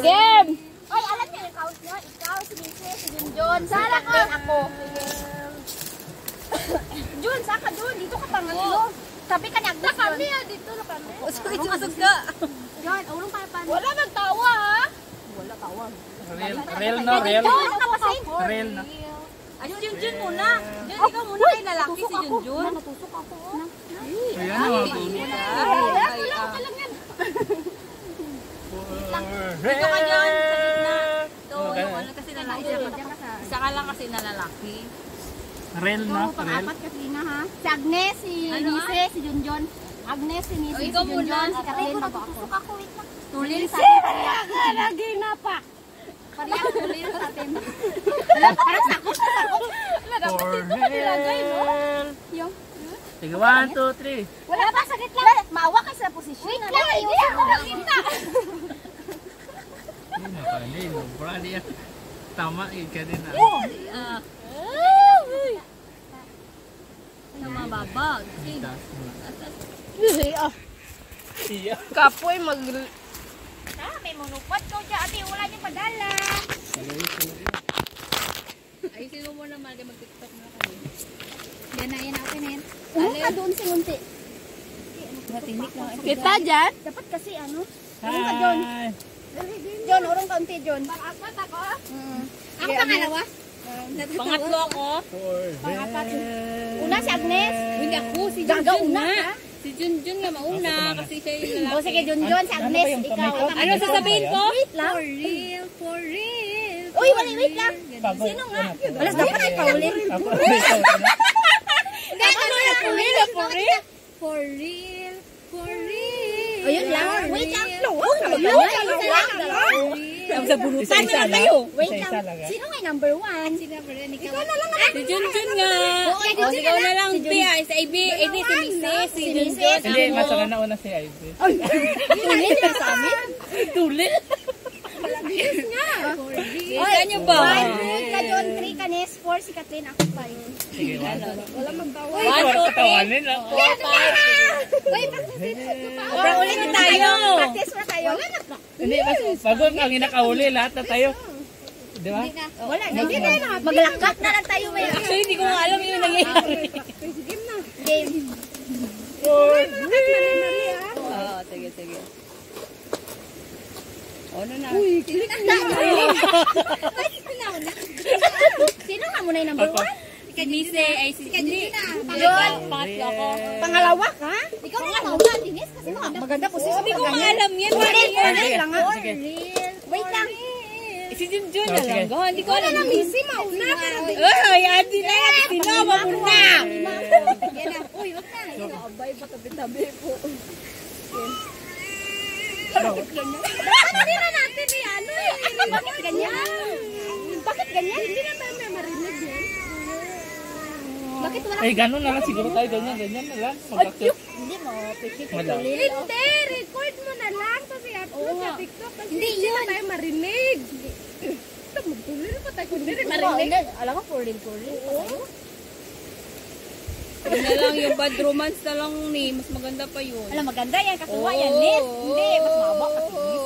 Game! Oy, alam niyo yung count nyo? Ikaw, si Missy, si Junjun, si Kathleen, ako. Jun, saka Jun, dito ka pangatlo. Sabi ka ni Agnes yun. kami ah, dito na kami. Ano kasag ka? Yun, ulong pa pa. Wala magtawa ha? Real, real no, real. Jun, ano? Real na. Ay, si Junjun muna. Jun, ikaw muna kay lalaki si Junjun. Natusok ako. Ayan na, mga Dito ka dyan, sa gitna. Ito, Oh, ganun. ano kasi lalaki. Isa ka lang kasi na lalaki. Real na, Ito, real. pang-apat Katrina ha. Si Agnes, si Ano, Missy, si Junjun. Agnes, si Missy, Oh, si muna. si Kathleen, bago ako. ako, wait lang. Tulil sa Lagi na pa. Parang tulil sa atin. Parang sakot na sakot. For real. Yung. Sige, one, two, three. Wala pa, saglit lang. Maawa ka sa posisyon. Wait lang, hindi ako nakita. Hindi na di yan. Tama, ika din na. Sa mababag. Iya. Kapoy mag... Ah, may monopod ko dyan. Ate, wala niyong padala. Ay, sino mo naman kay mag-tiktok na kami. Yan na, yan ako na yan. Ka doon si Munti. Matinik na. Kita dyan? Dapat kasi ano. Urong ka John. John, urong ka unti John. Pang-apat ako? Mm. Ako pangalawa? Pangatlo ako. Real. Una si Agnes. Hindi ako, si Junjun una na. Si Junjun nga mauna kasi siya yung O lalaki. sige, John John, si Agnes, ikaw. Ano sasabihin ko? Wait lang. For real, for real. Uy, wait, wait lang. Sino nga? Alas dapat ay ano real, for real. For real, for real. O yun lang. Wait lang. Uy, Isa lang. Ang sa bunutan Isa-isa na lang. tayo. Wait lang. ah. Sino nga yung number one? Ikaw na lang. Si Junjun nga. O, ikaw na na lang. lang, Si Pi. Ay, Sa Ibi, eh, di si Mrs. Si Junjun. Hindi, ako. masaka na una si Ivy. Tulil na sa amin. Tulil. Oy, Isa niyo ba? Five, good ka John, three ka Nes, four si Kathleen, ako five. Sige, one. One, Ikaw two, ang three. katawanin. ah. Four, five. Uy, practice ulit na tayo. Practice na tayo. Wala na. Hindi, mas bago ang inakahuli, lahat na tayo. Di ba? Wala na. Hindi na. Maglakat na lang tayo Actually, hindi ko nga alam yung nangyayari. game. For Oo, sige, sige. Ano na? Sino nga muna yung number one? Si Mise, ay si Hindi. Yun. Pangatlo ako. Pangalawa ka? Ikaw na lang mauna, Dinis. Kasi mga maganda po siya. Hindi ko nga alam yan. For real, for real yan? lang nga. Wait lang. Si Junjun na Oh, sige. lang. Go, Hindi ko alam. Wala na, Missy, mauna. Ay, adi na yan. Sinama mo na. Yan na. Uy, wag na. Abay, patabi-tabi po. Bakit hindi na natin ano eh? Bakit ganyan? Bakit ganyan? Hindi na tayo marinig yan. Bakit wala? Ay, ganun na lang siguro tayo. Ganyan, ganyan na lang. Mag-accept. Hindi mo, pikit Wala. Hindi, record mo na lang kasi upload sa TikTok kasi hindi, yun. tayo marinig. Ito, magtuloy pa tayo kung hindi rin marinig. Alam ko, for real, for real. Yun na lang yung bad romance na lang ni. Mas maganda pa yun. Alam, maganda yan. Katuwa yan, Nis. Hindi, mas mabak kasi Nis.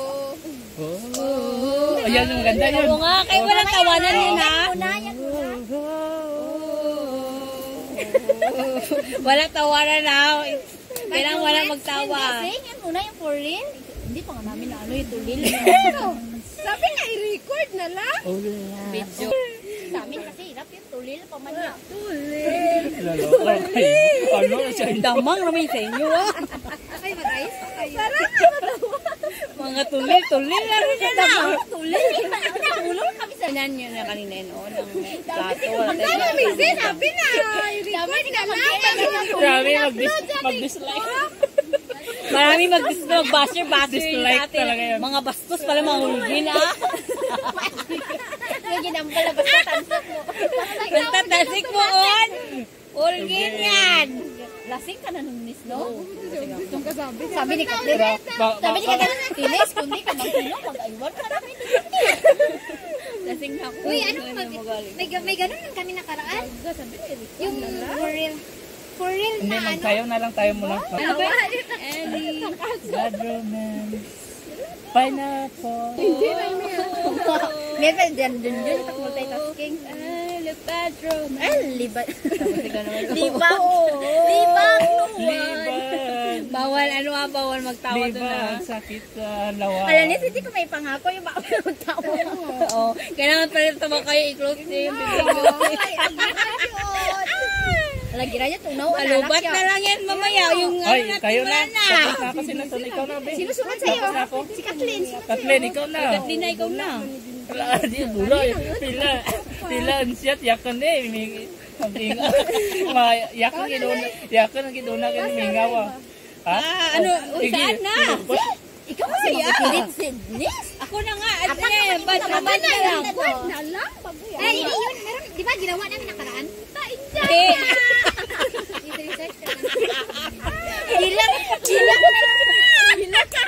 Oh. Ayan, yung ganda yun. Oo nga, kay walang tawanan yun ha. Yan muna, yan muna. Walang tawanan na. Kailangan walang magtawa. Hindi, sing, yan muna yung for real. Hindi pa nga namin na ano yung tulil. Sabi nga, i-record na lang. Video. Sa amin kasi tulil pa man na. Lalo. Ay, Ano na siya? Damang naman sa inyo ah. Ay, marais pa kayo. Mga tulil-tulil na rin yan ah. Tulil. Ulong kami sa nan yun na kanina yun. Oh, ng plato. Ang dami, Missy, sabi na. I-record na lang. Grabe, mag-dis- mag-dislike. Marami mag-dislike, mag-basher-basher yun Dislike talaga yun. Mga bastos pala mga hulgin ah. Yung ginambal na basta tansok mo. Basta tasik mo on. Hulgin yan. Lasing ka na nung Nis, no? Itong kasabi. Sabi ni Katlin. Ba- Sabi ni Katlin, Tinis, kung di ka magtulong, mag-aywan ka namin. Lasing na ako. Uy, ano Ano mag-? May, may ganun lang kami nakaraan. Yung for real. For real Hindi, na ano. magsayaw na lang tayo muna. Ano ba? Ellie. Bad romance. Pineapple. Meron dyan, dun dun, tak multitasking. Ay, Pedro. Ay, liba. Libang. Libang. Libang. Liban. Bawal, ano nga, bawal magtawa doon na. Sakit sa lawa. Alam niya, hindi ko may pangako yung baka magtawa. Oo. Kailangan pa rin tama kayo i-close niyo yung bibig niyo. Lagi na niya, tunaw. Alubat na lang yan mamaya. Yung ano Ay, natin kayo na. na. Tapos na ako sinusunod. Ikaw na, be. Sino sunod sa'yo? Na. Si Kathleen. Kathleen, ikaw na. Kathleen na ikaw na. Wala, di bulo. Pila. Pila siya. Yakan eh. May- Ang inga. Ma- Yakan giduna. Yakan ang giduna kay mingaw. ah. Ha? Ano, Oh, sige. saan na? Ikaw kasi si Nis. Ako na nga. At eh, ba't naman na lang? Na lang. Ay, hindi yun. Meron, di ba ginawa namin nakaraan? Eh, I-research ka Ilang, ilang na Ilang ka.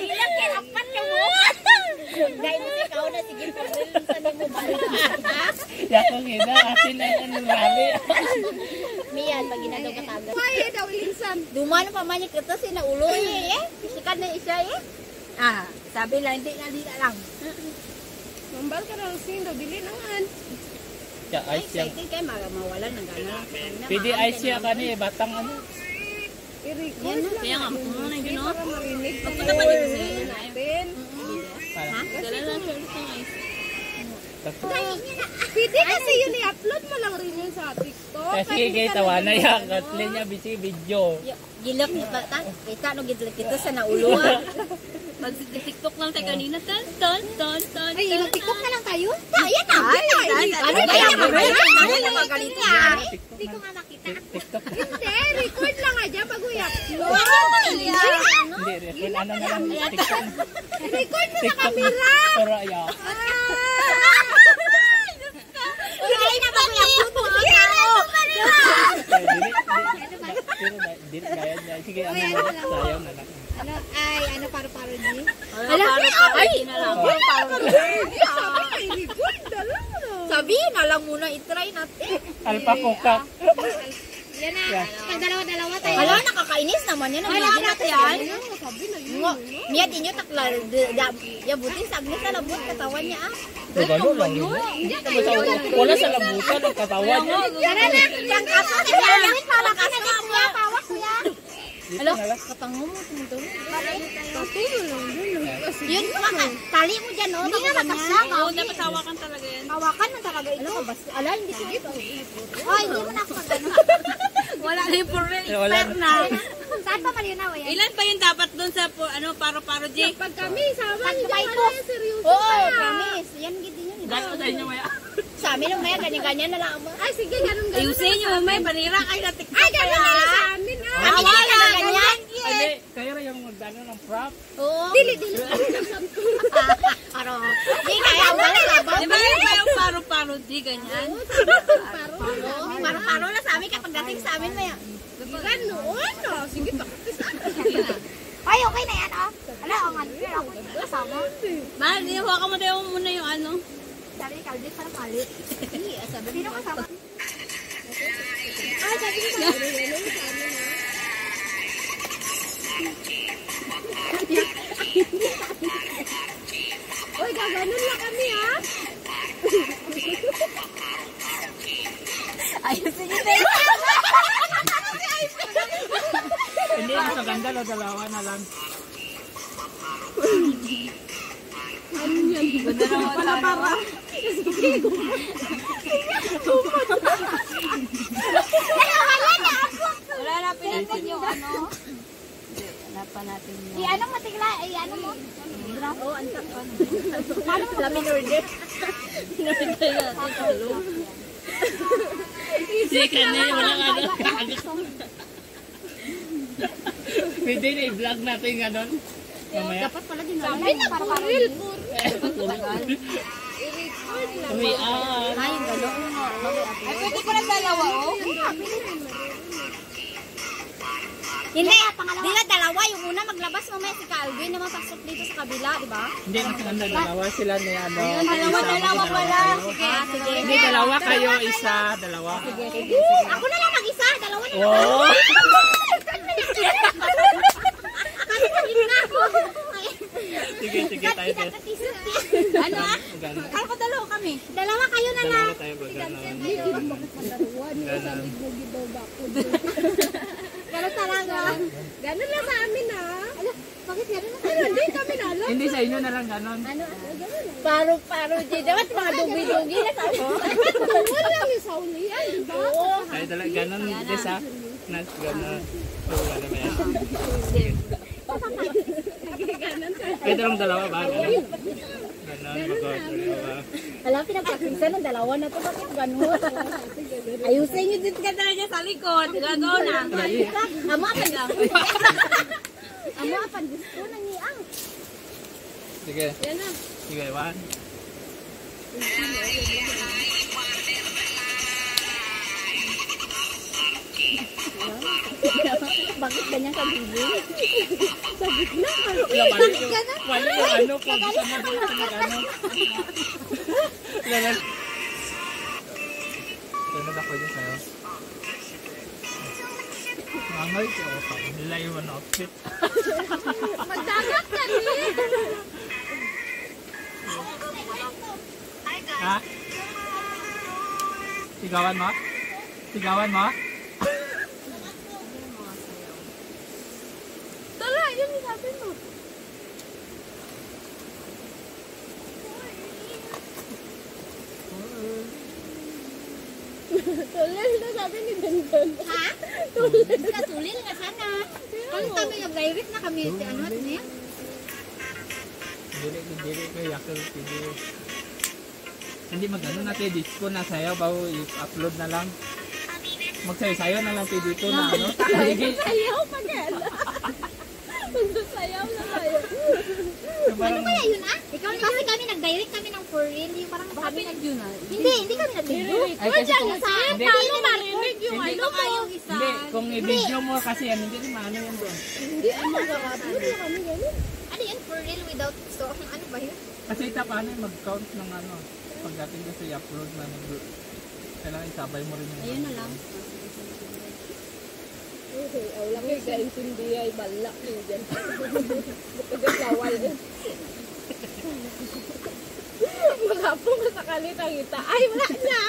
Ilang ka. Apat na mo. Dahil mo ikaw na. Sige, pag-release na mo balik. Yakan gina. Asin ang ano rami. Miyan, pag ginagaw ka tagal. Ay, daw ilinsan. Dumano pa man yung kata sila ulo eh. eh. Sikat na isa eh. Ah, sabi lang, hindi na dila lang. Mambal ka na lang sindo, dili na nga. Ya, ice yan. Excited kayo, ma- mawalan ng gana. Pwede ice yan ka ni. Batang ano. I-record lang. Kaya nga, puno na yun, no? Para marinig ko Pagpunta pa dito sa yun natin. Para. Dala lang siya sa ice. Pwede kasi yun i-upload mo lang rin yun sa TikTok. Kasi kay tawana yan. Kathleen niya bisi video. Gilak ni Bata, kita no gidlak kita sa nauluan. Pag TikTok lang tayo kanina, tan tan tan tan. Ay, mag-tiktok na lang tayo? Ayan na. Ano kaya mo? Ano na magalit niya? Hindi ko nga makita. TikTok. Hindi, record lang dyan pag i-upload. Hindi, record ano na lang. TikTok. Record TikTok. camera. Pero ayaw. Ay, na ba yung puto ang tao? Ay, dili. Pero dili, gaya niya. Sige, ano lang. Sayaw na lang. Ano, ay, ano, paro-paro di? Alam mo, ay. Ay, record na lang. Sabi na lang muna, itry natin. Alpacoca. Yan na. Pag dalawa-dalawa tayo. Hala, nakakainis naman yan. Wala na natin yan. Niya din yung takla. Ya, buti sa agnes na labot katawan niya ah. Regalo lang yun. Wala sa lambutan ang katawan niya. Tara na. Yang kaso na yan. Para ka na kuya. Tawak kuya. Alo, katango mo. tumutuloy. Yun ka. Tali mo dyan, oh. Hindi nga magkasama. Oo, dapat hawakan talaga yan. Hawakan mo talaga ito. Ano ba? Ala, hindi ko dito. Oh, hindi mo na ako magano. Wala na yung wala Expert na. Saan pa malinaw yan? Ilan pa yung dapat doon sa po- ano paro-paro Jake? Pag kami, sama niyo dyan. Ano, seryoso Oo, promise. Yan gid yun. Gasto tayo niya maya. Sa amin lang maya ganyan-ganyan na lang. Ay, sige, ganun ganun. Ayusin niyo, may panira kayo na TikTok. Ay, ganun na lang sa amin. Ah. Kami na lang ganyan. Hindi, kayo rin yung magdano ng prop. Oo. Dili, dili. Aro. Di kaya wala. Di ba yung ba yung paro-paro di ganyan? Paro. Paro-paro na sa amin kapag dating sa amin maya. Ganoon. ah. Sige, bakit Ay, okay na yan, oh. Ala, ang ano. Pero ako kasama. Mahal, di hawakan mo tayo muna yung ano. Sabi ni Calvin, parang mali. Sabi Sino kasama? Ay, sabi ni Calvin. Na dalawa na lang. Ganda naman pala para. Wala na pinatin yung ano. Wala pa natin yung... I-ano mo, tigla. Ay, ano mo. Oo, ang sakon. Lamin order. Pinagay natin sa loob. Sige ka na, walang ano. Pwede na i-vlog natin yung ganon. Mamaya. Dapat pala din na. Ay, na, for real, for Tumian. Ay, gano'n nga. Ay, pwede ko na dalawa, oh. Hindi, di na dalawa. Yung una maglabas mamaya si Calvin na mapasok dito sa kabila, di ba? Hindi, mas maganda dalawa sila ni ano. Dalawa, dalawa dalawa, pala. Sige, sige. Hindi, dalawa kayo, isa, dalawa. Ako na lang mag-isa. Dalawa na lang. Oh! Kasi sa gitna. Sige, sige tayo. tayo. Ano ah? Akala ko dalawa kami. Dalawa kayo na lang. Dalawa tayo? Sabi ako Ganun talaga. Ganun lang sa amin. Ano? Bakit gano'n na Pero hindi kami na alam. Hindi sa inyo na lang ganon. Ano? Paro, paro, di. Dapat mga dugi-dugi na kami. Wala lang yung saulian, di ba? Tayo talaga ganon. Hindi sa. Nas ganon. Oo, ba yan? Pwede lang dalawa ba? Ganon. Ganon. Alam, pinagpakisan ng dalawa na to. Bakit ganun? Ayusin nyo din ka talaga sa likod. Gagaw na. Amo apan lang. Amo apan gusto na niang. Sige. Yan na. Sige, one. Bakit ganyan ka bibi? Wala, mali yung, mali yung ano, gusto mo dito na ano. Ganun. Tunod ako dyan sa'yo. Mangay ko. Nila yung outfit. Magdagat ka rin. Ha? Sigawan mo? Sigawan mo? Tala, yun yung sabi mo. Yun yung sabi ni Dondon. Ha? Katulil nga sana. Kung kami nag-direct na kami, si ano, ano yan? Dili, dili ko yakil. Hindi. Hindi magano na tayo disco na sayaw. Bago i-upload na lang. Magsayo-sayo na lang tayo dito na ano. Sayaw pa gala. Magsasayaw na tayo. Ano kaya yun ah? Ikaw kasi kami nag-direct kami for real. Yung parang kami nag na. Hindi, hindi kami nag-video. Ay, kasi kung, Sa hindi, paano marinig yung Hindi. ano mo? hindi, kung i-video mo kasi yan, hindi rin maano yan doon. Hindi, ay mag-upload na kami ganun. Ano yun? For real without so ano ba yun? Kasi ita paano yung mag-count ng ano, pagdating kasi i-upload na ng kailangan isabay mo rin yung Ayun na lang. Okay, aw lang yung kaintindi ay balak mo dyan. Bukod lawal. Magapong ka sa kalitang ita. Ay, wala na!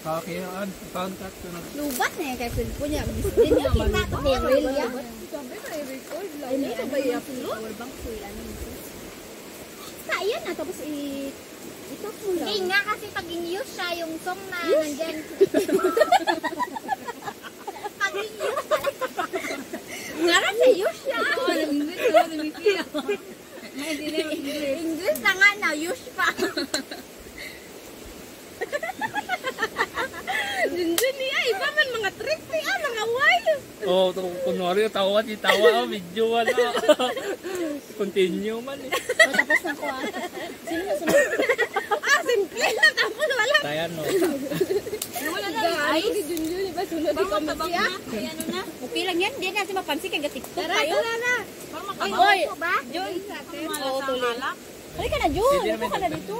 Okay, on, count cut ko na. Lubat na yung kay Pilpo niya. Gusto din niya. Kita to for real yan. Sabi na i-record lang. Ay, sabay upload. Power bank ko yung ano nito. Kaya na, tapos i... Itak mo lang. Hindi nga kasi pag in-use siya yung song na nandyan. pag in-use Ngaran sa use siya. Oo, namingwit ko. Namingwit ko. English na nga na, use pa. Dindin niya, iba man mga tricks niya, mga wild. Oo, oh, kunwari tawa, di tawa, oh, video wala. Continue man eh. O, tapos na ko ah. Sino na sunod? Ah, simple na, tapos wala. Kaya no. Wala na. Ay, si Junjun, iba sunod Bang ikaw matabang siya. na. Kaya ano na. Okay lang yan, hindi natin mapansin kaya TikTok Tara, tayo. tara na. Bang Ay, matabang. oy, ba? Joy. Oo, tuloy. Halika na, Jun. Hindi Upo ka na dito.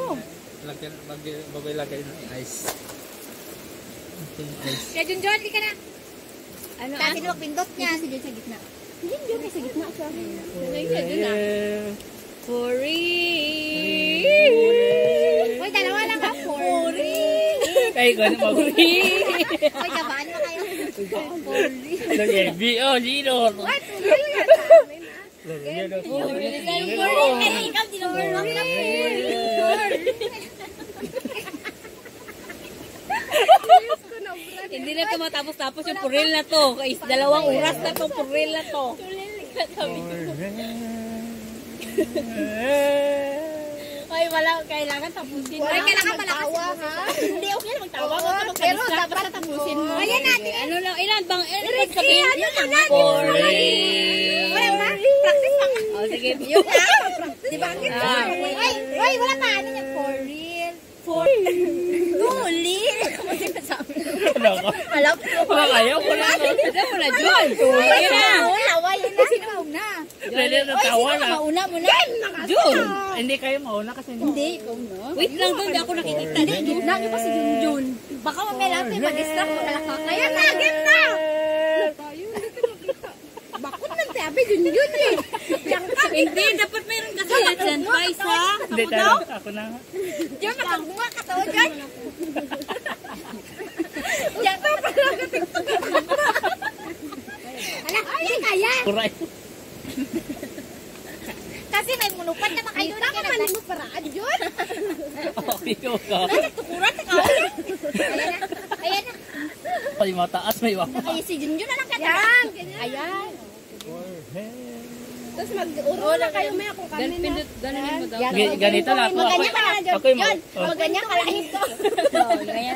Lagyan, bag- bagay lagay ng ice. Yung ice. Kaya Junjun, hindi ka na. Ano ah? Kasi luwag pindot niya. Si Jun sa gitna. Hindi, Jun, may sa gitna siya. Yeah. For real. Ko na mag-uri. Uy, kabaan mo kayo. Nag-ebi, oh, Gino. What? Na. Hindi na ito matapos-tapos yung puril na to. Kaya dalawang oras na to puril na to. Ay, wala. Kailangan tapusin. Ay, kailangan malakas boses. Hindi, okay lang magtawa. Huwag ka Pero dapat Basta tapusin mo. Ayan natin. Ano lang, ilan bang, ilan sabihin? Ano lang? Puril. Wala ba? Practice pa. O, sige. Yun na. Di ba? Ah. Ay, ay, wala pa. Ano niya? For real. For Tuli. Ano sinasabi? Ano ko? Alam ko. Baka ayaw ko lang. Ito mo na, John. Tuloy na. Wala, wala na. Sino mauna? Pwede na tawa na. Mauna mo na. John. Hindi kayo mauna kasi Hindi, ikaw na. Wait lang doon, di ako nakikita. Hindi, gitna niyo pa si Junjun. Baka mamaya lang tayo mag-distract mo kalakak. Ayan na, gitna! Hindi ko. Bakit nang sabi Junjun eh. Yang Hindi, dapat mayroon kasi dyan. Pa isa. Hindi, tara. Ako na. Diyan, makabuha ka to, Diyan. Diyan pa pala ka TikTok. Ala, ay, kaya. Kuray. Kasi may munupad na makayo na ka na. mo paraan, Diyan. Okay ko ka. Tukuran ka. Ayan na. Ayan na. May mataas, may wako. Ay, si Junjun na lang ka. Ayan. Ayan. Tapos mag-uro na kayo may ako kami na. Ganunin mo daw. G- ganito na ako. Ako, Maganyan ka na, John. ako yung John, oh, maganyan ka lang ito.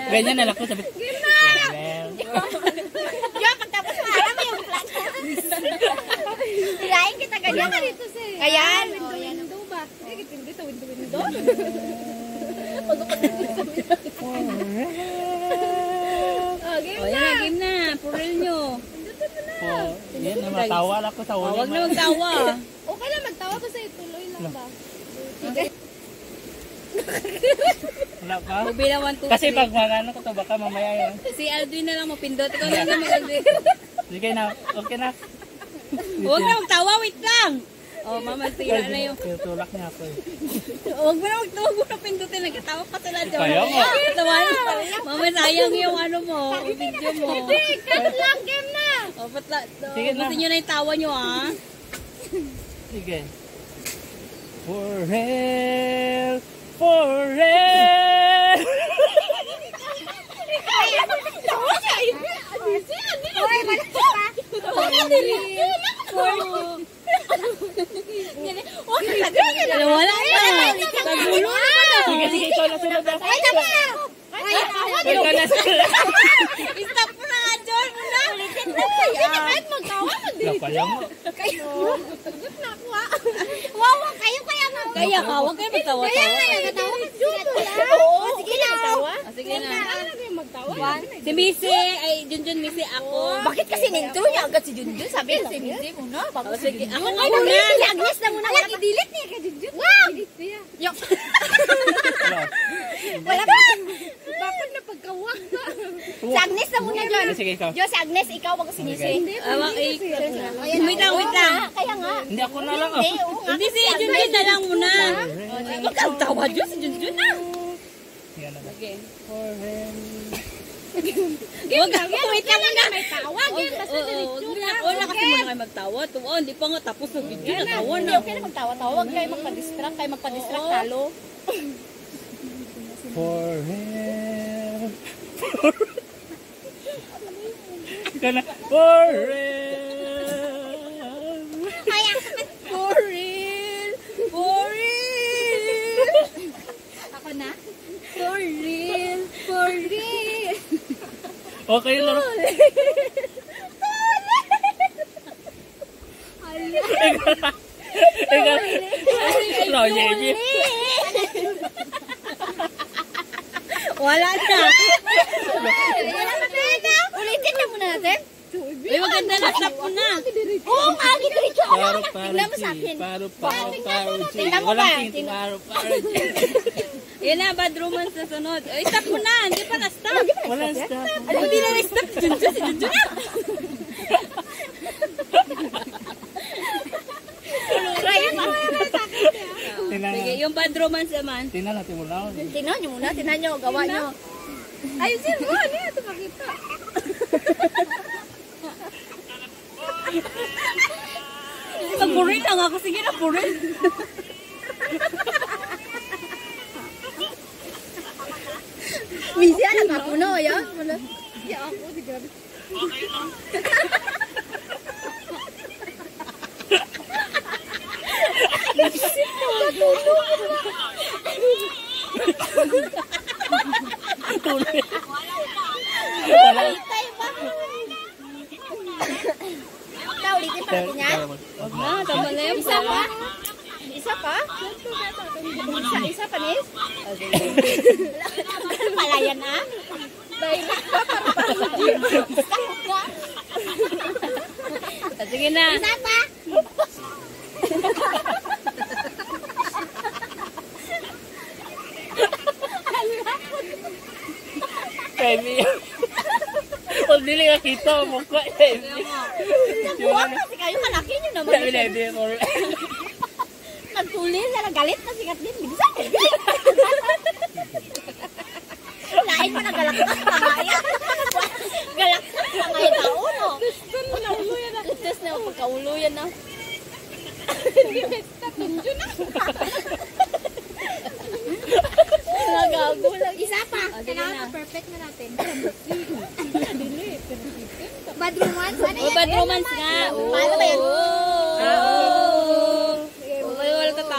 ganyan na lang ako. Sabi, John, pagtapos mo, alam mo yung plan. Hilahin kita ganyan. Kaya dito sa Ayan. Window, window ba? Sige, hindi sa window, window. Oh, game O, yan na, game na. Puril nyo. oh, yan na, matawa lang ako sa ulo. Huwag na magtawa. Okay lang, magtawa ko sa'yo. Tuloy lang ba? Wala pa. Bilang 1, 2, Kasi pag magano ko to, baka mamaya yun. Si Aldwin na lang mapindot. Ikaw na lang mag-Aldwin. Sige na, okay na. Huwag na magtawa, wait lang. O, mama, tira na yung... Tinutulak niya ako eh. Huwag mo na magtawa, huwag mo na pindutin. Nagkatawa pa sila dyan. Kaya nga. Tawa na. Mama, sayang yung ano mo, yung video mo. Cut lang, game na! O, patla. Sige na. Ubusin nyo na yung tawa nyo, ha? Sige. For real, for real. Hoy, balik ka pa. Dalawa lang pa. Nagulo na. Sige, sige, ikaw na sunod na. Ay, tama na. Ay, Ikaw na sunod. Stop mo na nga, John. Muna. ulitin mo. Kahit magtawa, Napaya mo. Sagot na ako ah. Wow, kayo kaya ma. Kaya ka, huwag kayo magtawa. Kaya nga, nagatawa ka dyan. Oo, sige na. Ah, sige na. Ano kayo magtawa? Si Missy, ay Junjun Missy ako. Bakit kasi nintro niya agad si Junjun? Sabi niya si Missy muna. Bago O, si sige, Junjun. ako nga muna. Si Agnes na muna. Wala, i-delete niya kay Junjun. Wow! Yok. Wala pa. Bakit na pagkawak ka? Si Agnes na muna, John. Sige, ikaw. John, si Agnes, ikaw wag si. Ayan, Wait lang, wait lang. Kaya nga. Hindi ako na lang. Hindi, Oh. si Junjun na lang muna. Huwag kang tawa, Diyos. Si Junjun na. Na. Okay. For real. Huwag kang, wait lang muna. May tawag yan. Basta. Huwag na. Wala kasi mga kayo magtawa. Tuwa, hindi pa nga tapos ng video. Natawa Hindi, na. okay na magtawa-tawa. Huwag kayo magpa-distract. Kayo magpa-distract talo. For real. Ikaw na. For real. Kaya, For real. For real. ako na. For real. Okay lang. Ikaw. Wala na. Ulitin na muna natin. Uy, maganda na. Stop mo na. Oo, nga, diretso. Paro, paro, Tingnan mo sa G. akin. Paro, paro, paro, G. Tingnan mo Walang ba? tingin, Tingnan- paro, paro, G. Yan na, bad romance na sunod. Uy, stop mo na. Hindi pa na-stop. Walang stop. Ano, hindi na na-stop. Si Junjun, si Junjun. Tingnan Sige, yung bad romance naman. Tingnan natin muna. Tingnan nyo muna, tingnan nyo, gawa nyo. Ayusin mo, ano yan? Ito makita. Pag-puril lang ako. Sige na, puril. Misi, anak ako no, ya. Wala. Ya ako, di grabe. Tayo ba? Ikaw, ulitin pa natin yan. Huwag na, tama na yung Isa pa? Isa pa? Isa, pa, Nis? Palayan na? Sige na. Isa pa? Emi. Huwag dili ka kita mukha, Emi. Nabuhat kasi kayo, malaki nyo naman. Emi, Emi, for magtulil na galit na si Kathleen. Bisa. Lain mo na galaktas na nga yan. galaktas na nga yung tao, no? Gusto na ulo yan na. Gusto na pagkaulo yan na. Nagago lang. Isa pa. Kailangan na perfect na natin. Bad romance? Ano yan? bad romance nga. Paano ba yan? Oo.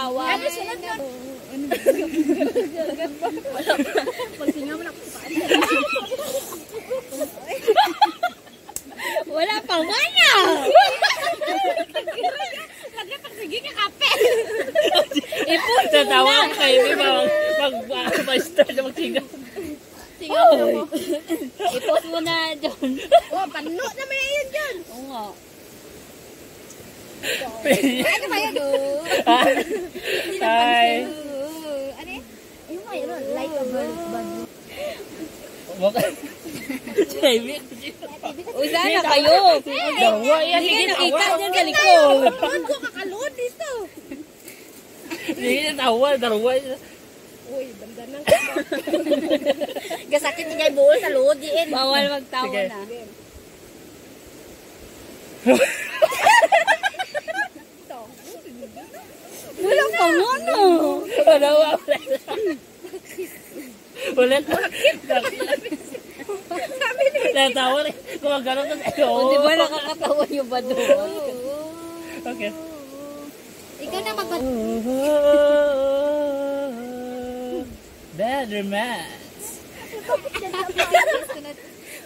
Wala tatawa. Ano sunod yun? Wala pa mana. Tatawa ako kayo, di ba? Mag, mag, mag-start na magsigaw. Sigaw mo. I-post mo na, John. Oh, pano naman yun dyan. Oo nga. Ano ba yun? Hi. Ano yun? Ano ba yun? Like a bird. Mukha. Jamie. Uy, sana kayo. Dawa yan. Hindi nakita dyan sa likod. Doon ko kakalood dito. Sige, tawa. Dawa. Uy, banda nang Gasakit niya yung buol sa lood. Diin. Bawal magtawa Sige. Na. Walang pangono. Dawa. Ulit. Tatawa rin. Kung gano'n ka sa'yo. O, di ba nakakatawa yung ba doon? Okay. Ikaw na mag Bad romance.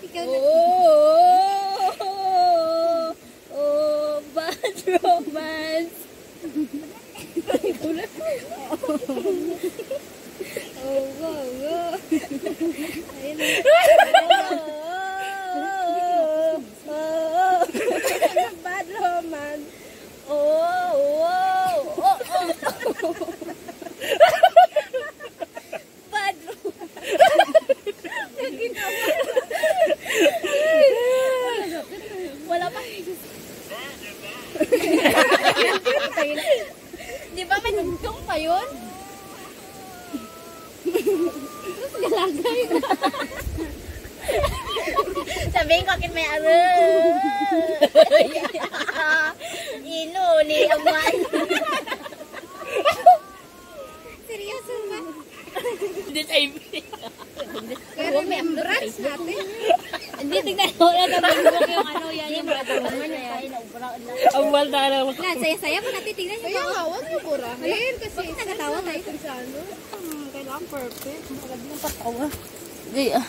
Ikaw na. Oh, oh, bad romance. Oh, go, go. Ayun na. bad romance. Oh, oh, oh, oh. Bad Wala pa. Di ba may tugtong pa yun? Tapos galagay na. Sabihin ko akin may aro. Ino, ni Aman. Seryoso ba? Hindi Jamie. Pero remembrance natin. Hindi, tignan mo. Na Facebook yung ano yan. Yung mga naman na yan. Ang mahal na mo. Nga, saya-saya mo natin. Tingnan niyo Kaya to. nga, kurahin. Kasi Bakit nagatawa tayo? sa kailangan perfect. Hindi ah.